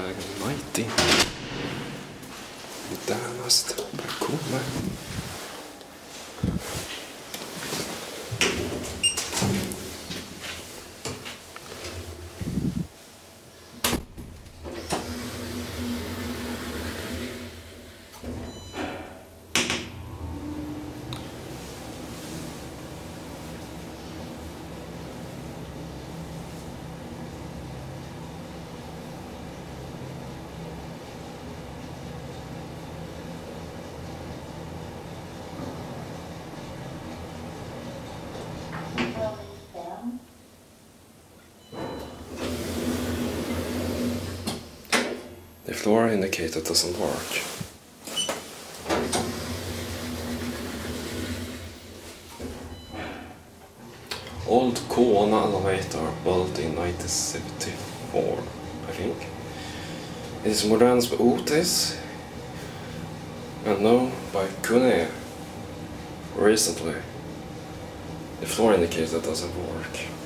Almighty. Mitä vasta kuulee? The floor indicator doesn't work. Old KONE elevator built in 1974, I think. It is modern by Otis and known by KONE recently. The floor indicator doesn't work.